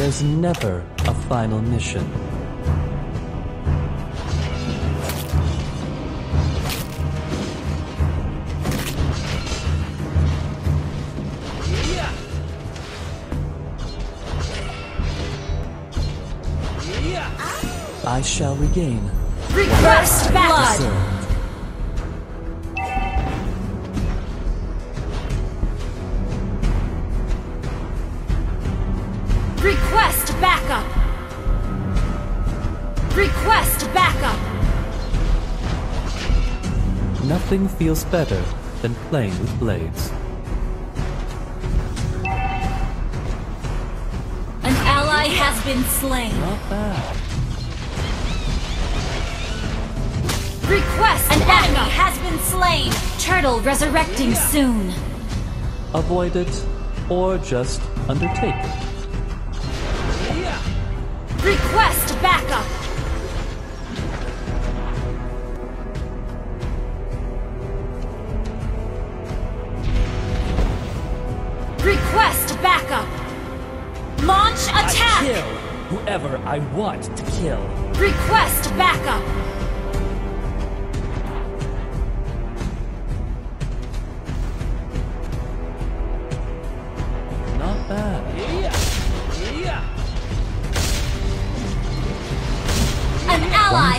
There's never a final mission. I shall regain. Request blood. Backup. Request backup. Nothing feels better than playing with blades. An ally has been slain. Not bad. Request An enemy has been slain. Turtle resurrecting soon. Avoid it, or just undertake it. Request backup. Request backup. Launch attack. I Kill whoever I want to kill. Request backup.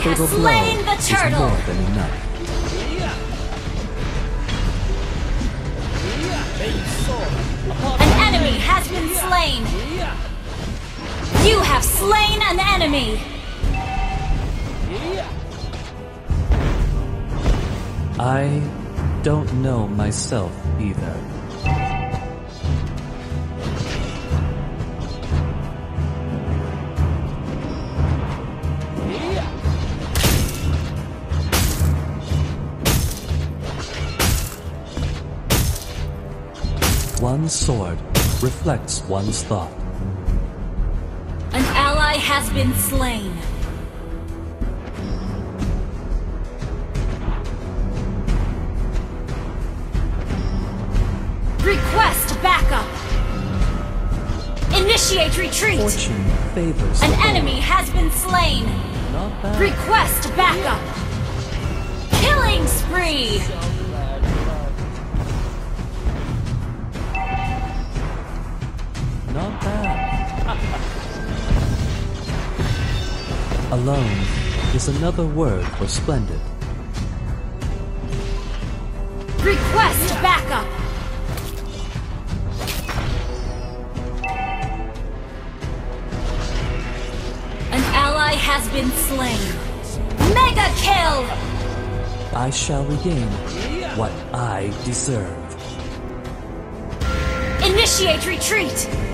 Fatal blow slain the is turtle. more than enough. An enemy has been slain. You have slain an enemy. I don't know myself either. One sword reflects one's thought. An ally has been slain. Request backup. Initiate retreat. Fortune favors An enemy has been slain. Request backup. Killing spree. Not bad. Alone is another word for splendid. Request backup. An ally has been slain. Mega kill. I shall regain what I deserve. Initiate retreat.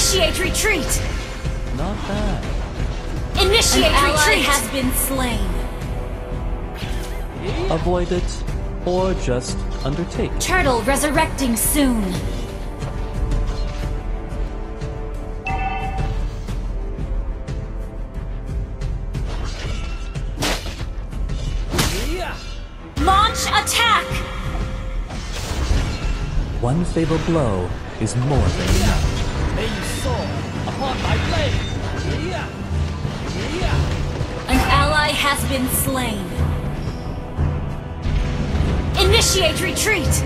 Initiate retreat. Not bad. Initiate An retreat. has been slain. Avoid it, or just undertake. Turtle resurrecting soon. Launch attack. One fatal blow is more than enough. Has been slain. Initiate retreat.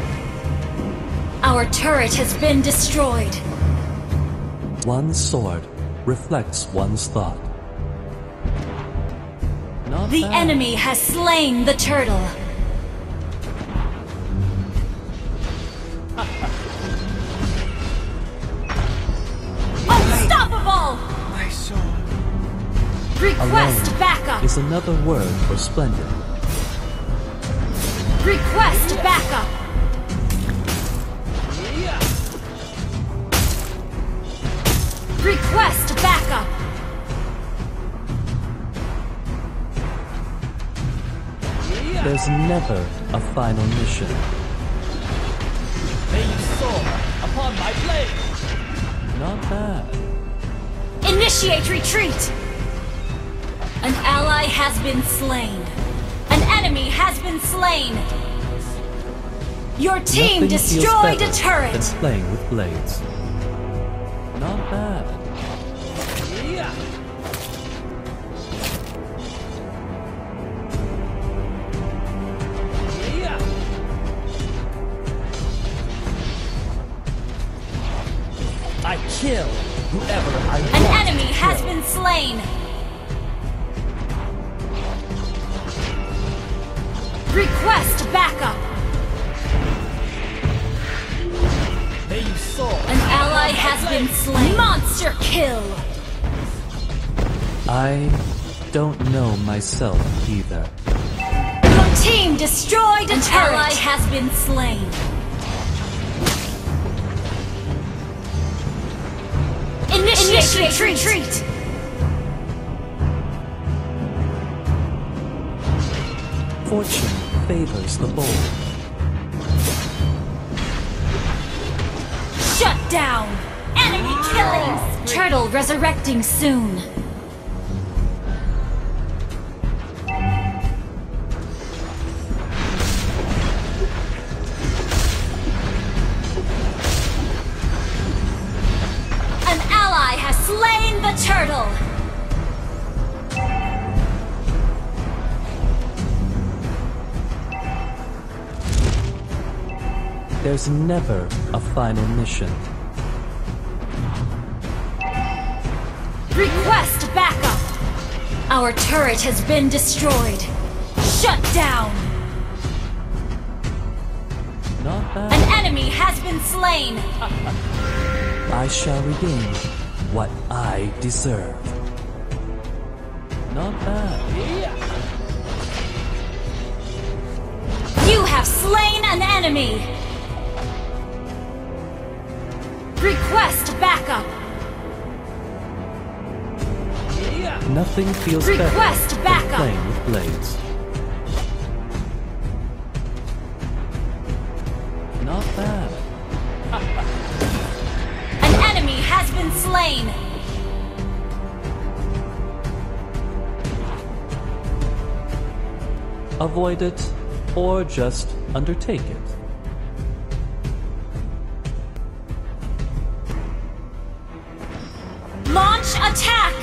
Our turret has been destroyed. One sword reflects one's thought. Not The bad. enemy has slain the turtle. Uh, Request Alone backup. is another word for splendor. Request backup. Request backup. There's never a final mission. May you soar upon my blade. Not bad. Initiate retreat. An ally has been slain. An enemy has been slain. Your team Nothing destroyed a turret. Than playing with blades. Request backup. May you soar. An ally has been slain. Monster kill. I don't know myself either. Your team destroyed a An turret. ally has been slain. Initiate, retreat. retreat. Fortune favors the bold. Shut down. Enemy killings. Turtle resurrecting soon. An ally has slain the turtle. There's never a final mission. Request backup. Our turret has been destroyed. Shut down. Not bad. An enemy has been slain. I shall regain what I deserve. Not bad. You have slain an enemy. Request backup. Nothing feels Request better backup. playing with blades. Not bad. An enemy has been slain. Avoid it or just undertake it. Launch attack.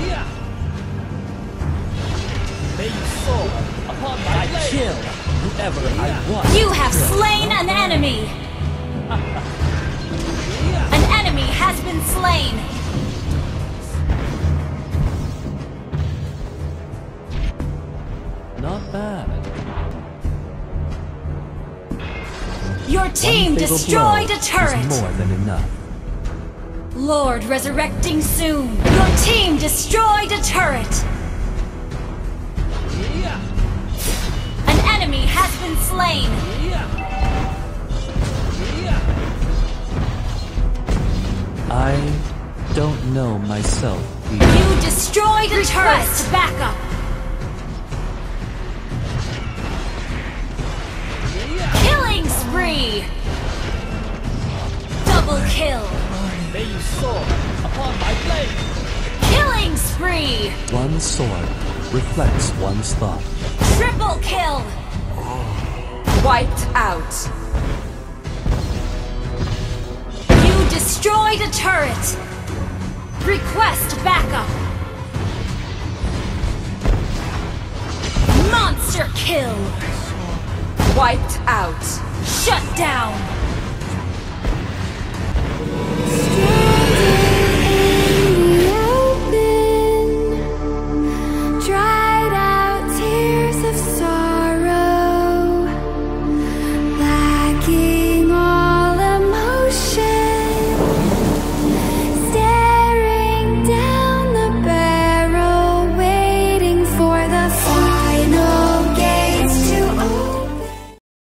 Yeah. May you soar upon my blade. I kill whoever I want. You have slain an enemy. Your team destroyed a turret. More than enough. Lord resurrecting soon. Your team destroyed a turret. Yeah. An enemy has been slain. Yeah. Yeah. I don't know myself either. You destroyed a turret. backup. Kill. May you soar upon my blade. Killing spree. One sword reflects one's thought. Triple kill. Wiped out. You destroyed a turret. Request backup. Monster kill. Wiped out. Shut down. Yeah.